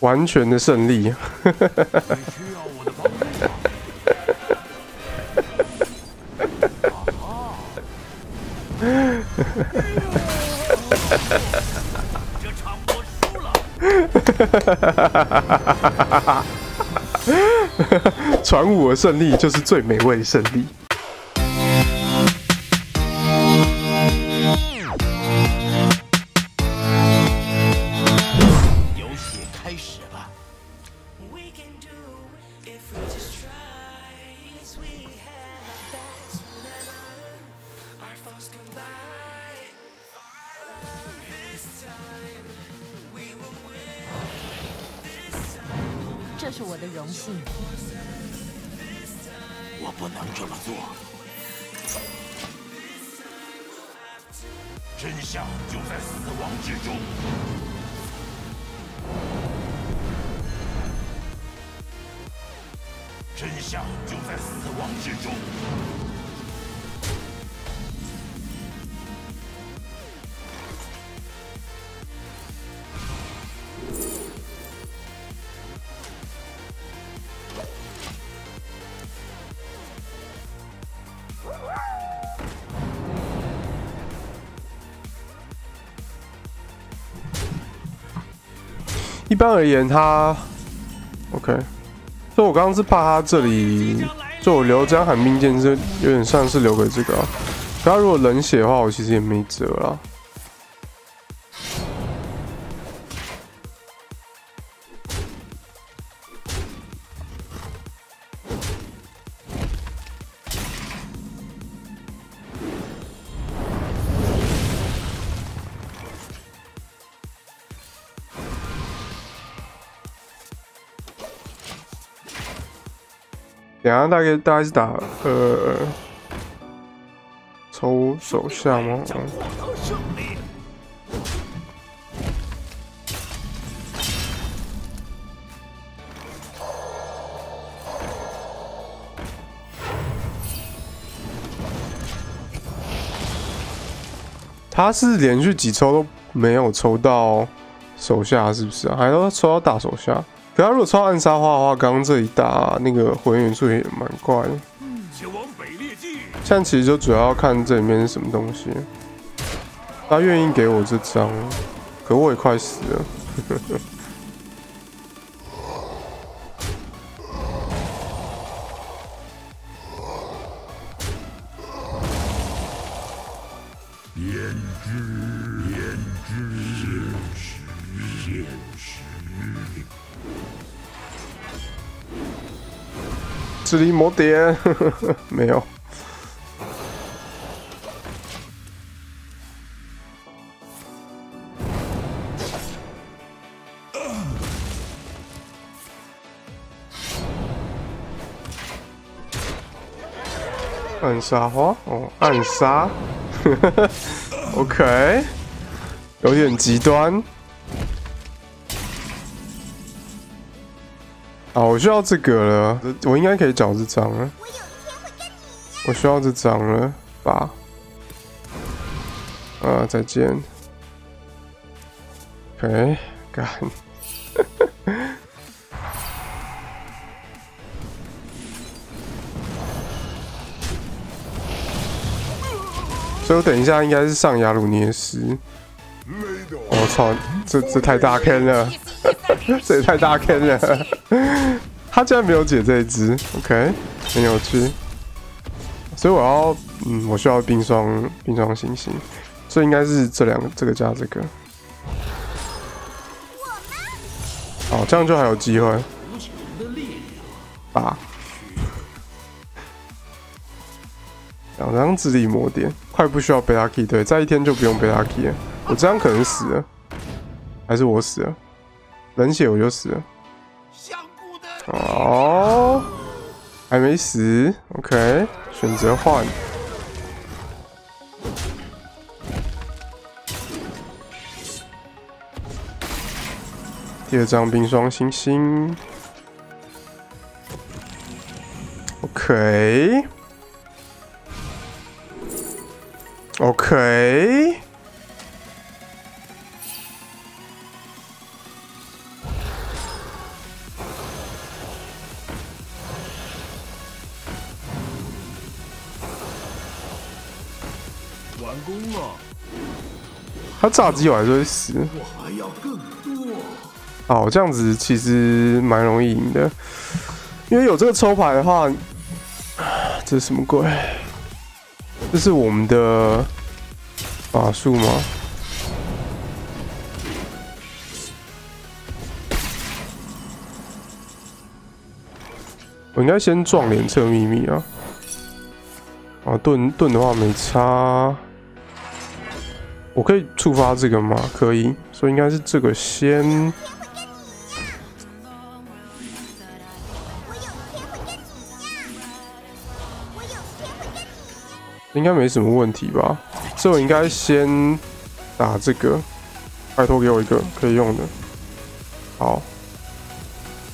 完全的胜利。这场我输了。传武的胜利就是最美味的胜利。真相就在死亡之中。真相就在死亡之中。一般而言，他 OK，所以我刚刚是怕他这里就我留这张寒冰剑是有点像是留给这个，他如果冷血的话，我其实也没辙了。等下大概大概是打呃抽手下吗？他是连续几抽都没有抽到手下，是不是啊？还都抽到大手下？可要如果抽暗杀花的话，刚刚这一打那个火焰元素也蛮怪的。现在其实就主要看这里面是什么东西。他愿意给我这张，可我也快死了。智力魔点没有，暗杀花？哦，暗杀，OK，有点极端。啊，我需要这个了，我应该可以找这张了。我需要这张了，吧？啊，再见。OK，干。所以我等一下应该是上雅鲁涅斯。我操，这这太大坑了。这也太大坑了，他竟然没有解这一只，OK，很有趣。所以我要，嗯，我需要冰霜冰霜星星，所以应该是这两个，这个加这个。哦，这样就还有机会。八，两张智力魔点，快不需要贝拉基对，在一天就不用贝拉基了。我这样可能死了，还是我死了？冷血我就死了。哦，还没死，OK，选择换。第二张冰霜星星，OK，OK。工了，他炸鸡我还是会死。我还要更多。哦，这样子其实蛮容易赢的，因为有这个抽牌的话，这是什么鬼？这是我们的法术吗？我应该先撞脸测秘密啊！啊，盾盾的话没差，我可以触发这个吗？可以，所以应该是这个先。应该没什么问题吧？这我应该先打这个，拜托给我一个可以用的。好，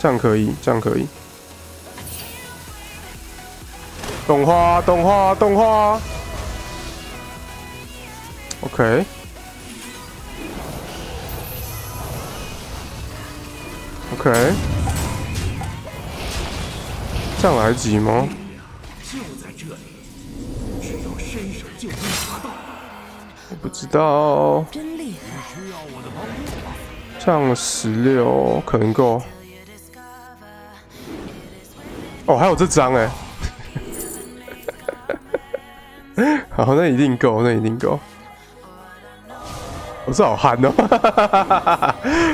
这样可以，这样可以。动画，动画，动画。OK。OK。这样来得及吗？我不知道。真厉害！需要我的帮助吗？这样十六可能够。哦，还有这张哎。好，那一定够，那一定够。我是好憨哦。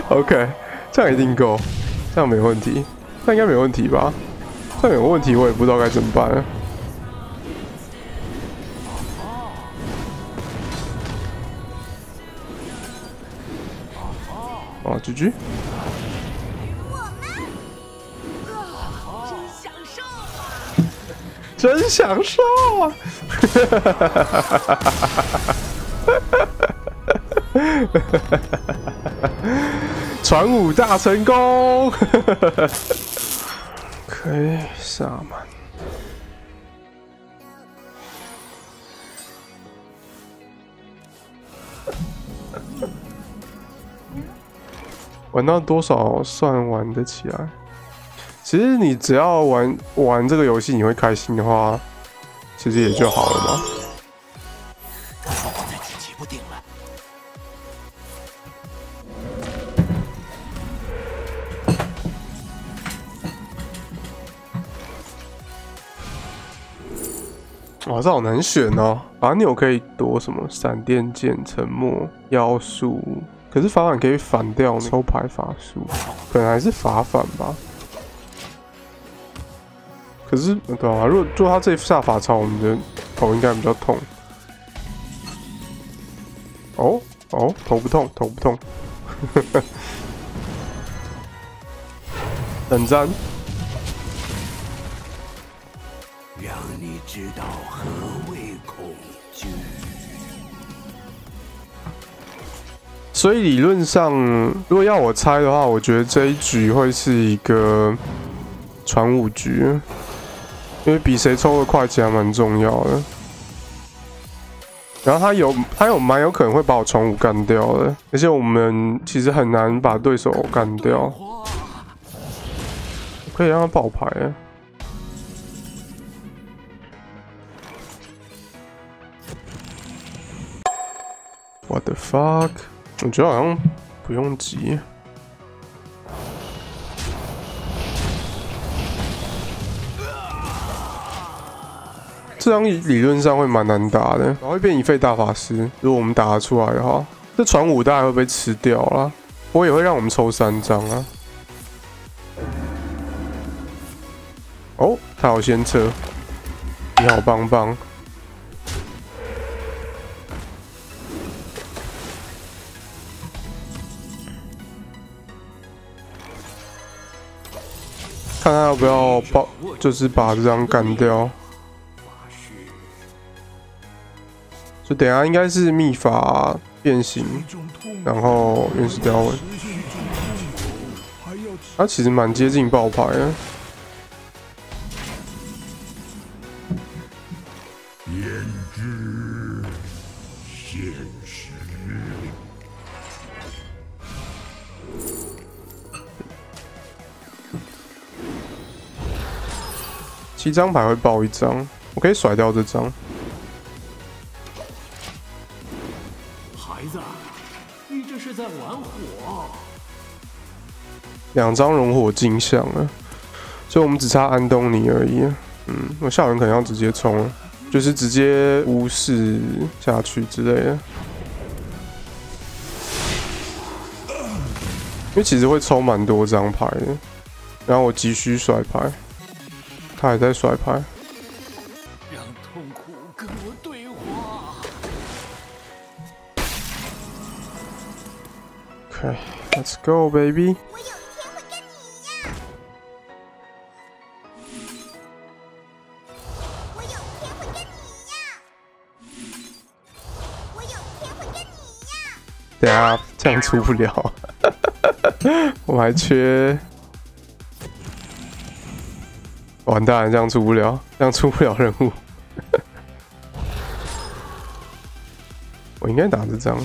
OK，这样一定够，这样没问题，那应该没问题吧？这样有问题，我也不知道该怎么办了。哦，G 真享受啊！传武大成功！可以萨满。玩到多少算玩得起来？其实你只要玩玩这个游戏，你会开心的话，其实也就好了嘛。说我再举棋不定了。哇，这好难选哦！法钮可以躲什么？闪电剑、沉默、妖术，可是法反可以反掉抽牌法术，可能还是法反吧。可是对啊，如果做他这一下法操，我们的头应该比较痛。哦哦，头不痛，头不痛。等战。让你知道何谓恐惧。所以理论上，如果要我猜的话，我觉得这一局会是一个传武局，因为比谁抽的快，其实还蛮重要的。然后他有他有蛮有可能会把我传武干掉的，而且我们其实很难把对手干掉。可以让他爆牌啊！What the fuck？我觉得好像不用急。这张理论上会蛮难打的，然后会变一废大法师。如果我们打得出来的话，这传五大概会被吃掉啦。我也会让我们抽三张啊。哦，他好先撤，你好棒棒。看他要不要爆，就是把这张干掉。就等下应该是秘法变形，然后原始雕纹。他其实蛮接近爆牌的。焉知现实？七张牌会爆一张，我可以甩掉这张。两张熔火镜像了，所以我们只差安东尼而已。嗯，我下轮可能要直接冲了，就是直接无视下去之类的。因为其实会抽蛮多张牌的，然后我急需甩牌，他还在甩牌。让痛苦跟我对话。Okay, let's go, baby. 等下这样出不了，我还缺，完蛋，这样出不了，这样出不了任务。我应该打这张。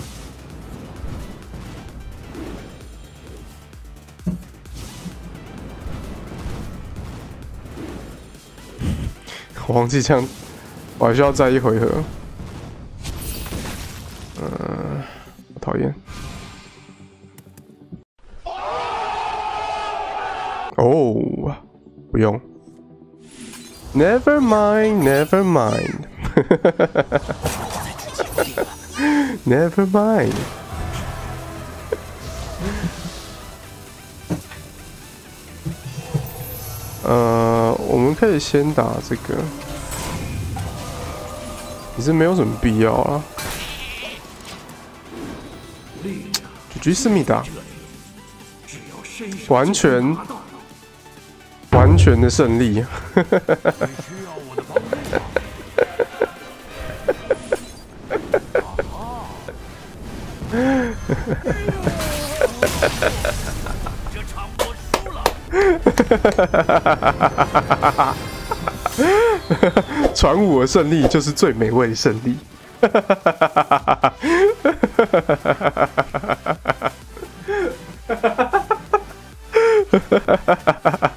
我忘记这样，我还需要再一回合。Never mind, never mind. never mind. 呃，我们可以先打这个，其实没有什么必要啊。狙击思密达，只要伸手完全拿到，完全的胜利。需要我的帮助。这场我输了。传武的胜利就是最美味的胜利。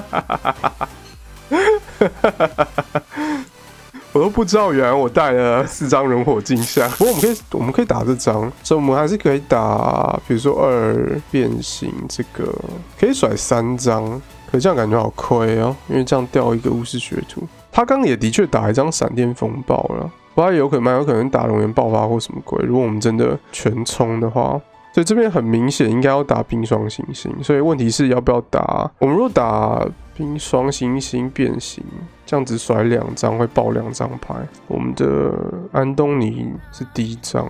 哈哈哈哈哈哈我都不知道，原来我带了四张熔火镜像。不过我们可以，我们可以打这张，所以我们还是可以打，比如说二变形这个，可以甩三张。可这样感觉好亏哦，因为这样掉一个巫师学徒。他刚也的确打一张闪电风暴了，不过有可能蛮有可能打龙源爆发或什么鬼。如果我们真的全冲的话，所以这边很明显应该要打冰霜行星。所以问题是要不要打？我们如果打冰霜行星变形，这样子甩两张会爆两张牌。我们的安东尼是第一张。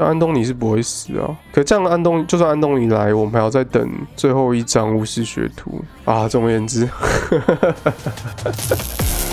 那安东尼是不会死啊，可这样安东就算安东尼来，我们还要再等最后一张巫师学徒啊。总而言之，